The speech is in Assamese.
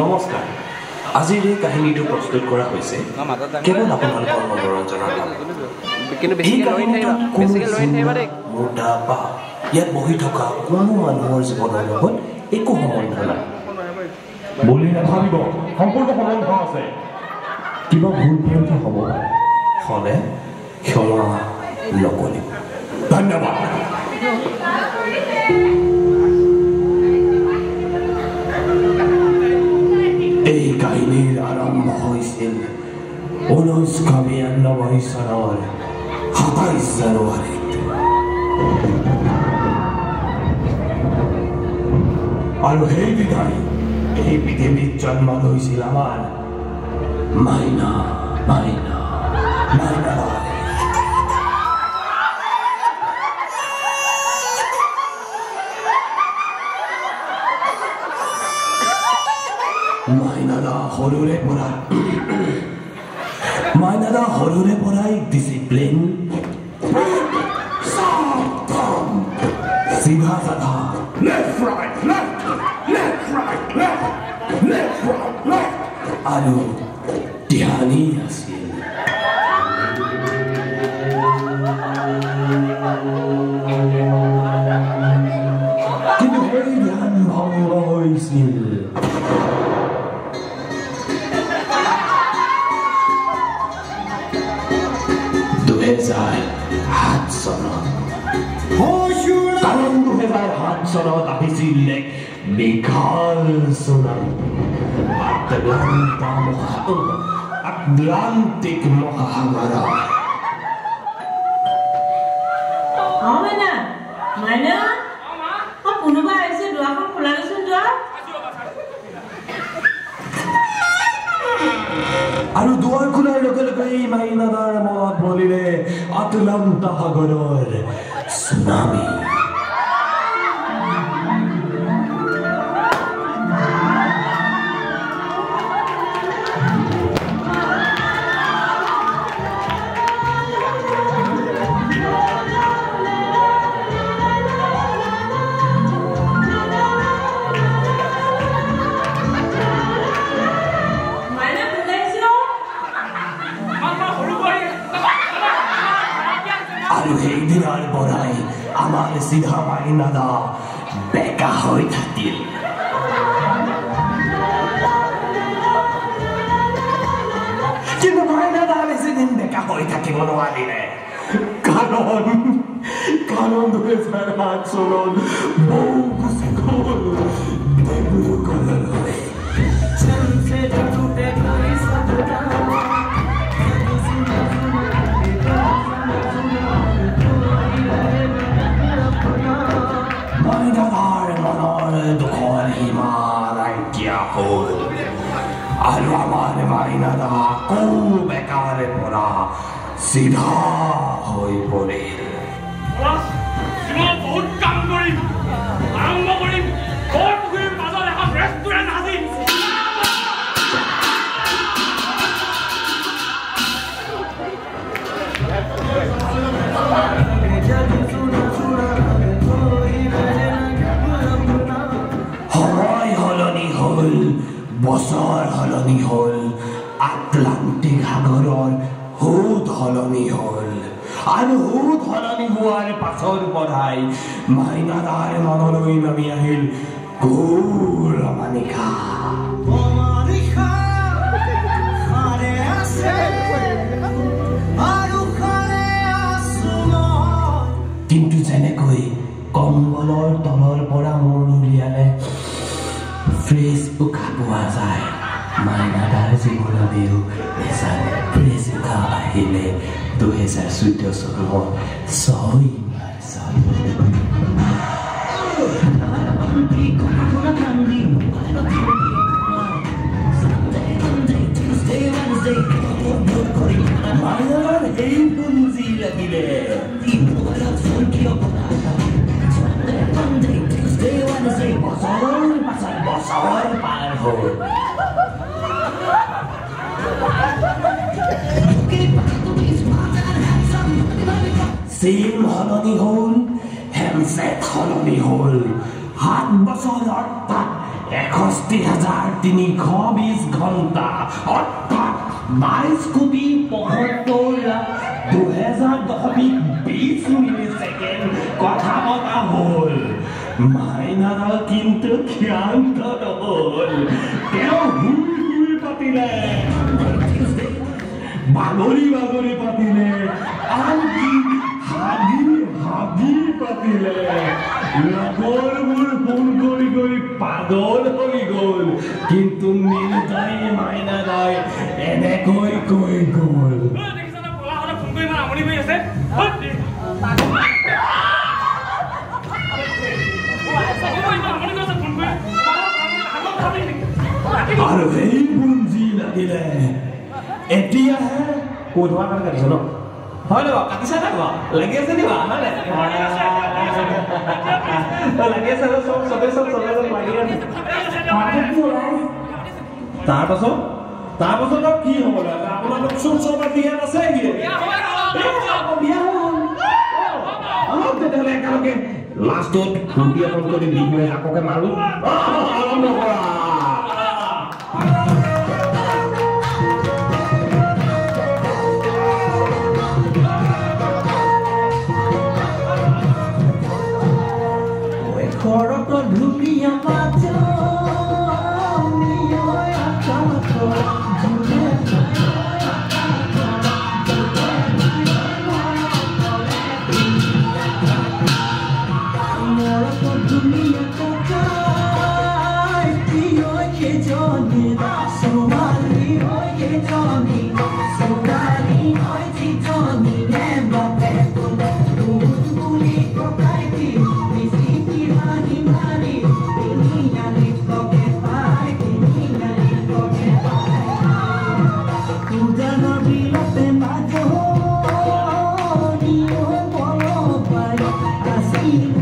নমস্কাৰ। আজিৰ এই কাহিনীটো প্ৰস্তুত কৰা হৈছে কেৱল আপোনালোকৰ মনোৰঞ্জনৰ মোটা বা ইয়াত বহি থকা কোনো মানুহৰ জীৱনৰ লগত একো সম্বন্ধ নাই। বুলি নাভাবিব সম্পূৰ্ণ সম্বন্ধ আছে। কিবা ভুল ভ্ৰান্তি হ'ব হ'লে ক্ষমা নকৰিব। ধন্যবাদ। ぶしかみやんらばいさらわれはたいざるわれ Alheiligei, ewige Mitjan Maloisi Lamal, meiner, meiner, meiner Wahl. Meiner da, Holure Murat. manada horreporai discipline. Sibha Sadha. Left, right, left, left, right, left, left, right, left. Anu, Dhyanias. সাত চনত কাৰণ দুহেজাৰ সাত চনত আহিছিল এক বিশাল চুনামি আটলান্টা মহা আটলান্টিক মহাসাগৰত অ মাইনা মাইনা অ কোনোবা আহিছে দুৱাৰখন খোলা গৈছোন যোৱা আৰু দুৱাৰ খোলাৰ লগে লগে এই মাইনাদাৰ মনত বলিলে আটলান্টা সাগৰৰ চুনামি আৰু সেইদিনাৰ পৰাই আমাৰ চিধা মাইনাদা বেকা হৈ থাকিল কিন্তু মাইনাদা বেছিদিন বেকা হৈ থাকিব নোৱাৰিলে কাৰণ কাৰণ দুহেজাৰ সাত চনত বৌ গুচি গ'ল ডিব্ৰুগড়লৈ आज हमारे भाई दादा খুব বেকারে পড়া? সিধা হয়ে পড়ে। বহুত কাম কৰিম আটলান্টিক সাগৰৰ সোঁত সলনি হ'ল। আৰু সোঁত সলনি হোৱাৰ পাছৰ পৰাই মাইনাদাৰ মনলৈ নামি আহিল ঘোৰ segura meu Essa presença a ele Do exército eu sou o Sol e mar Sol e mar Oh, SIM সলনি হ'ল হেমছেট সলনি হ'ল সাত বছৰ অৰ্থাৎ এষষ্ঠি হাজাৰ তিনিশ বিশ ঘণ্টা অৰ্থাৎ বাইছ কোটি পঁয়সত্তৰ লাখ দুহেজাৰ দশমিক বিশ মিলি ছেকেণ্ড কথা পতা হ'ল মাইনাডাল কিন্তু ক্ষান্ত নহ'ল তেওঁ শুই শুই পাতিলে বাগৰি বাগৰি পাতিলে আনকি পাতিলে লগৰবোৰ ফোন কৰি কৰি পাগল হৈ গ'ল কিন্তু নীলদাই মাইনাদাই এনেকৈ কৈ গ'ল আৰু সেই পুঞ্জি লাগিলে এতিয়াহে কৈ থকা কাৰণে কাটিছ ন হয় নে বাৰু কাটিছা নাই বাৰু লাগি আছে নি বাৰু হয় নাই লাগি আছে ন চব চবে চব চবে চব লাগি আছে তাৰপাছত তাৰপাছত কি হ'ব লাগে আপোনালোক চব বিয়াত আছে কি বিয়া তেতিয়াহ'লে একেলগে লাষ্টত এখন কৰি আককে মাৰো আৰম্ভ কৰা করট ঢুলিয়া মাছ So money, oh, you told me. So money, oh, you told me. Bye.